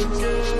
again.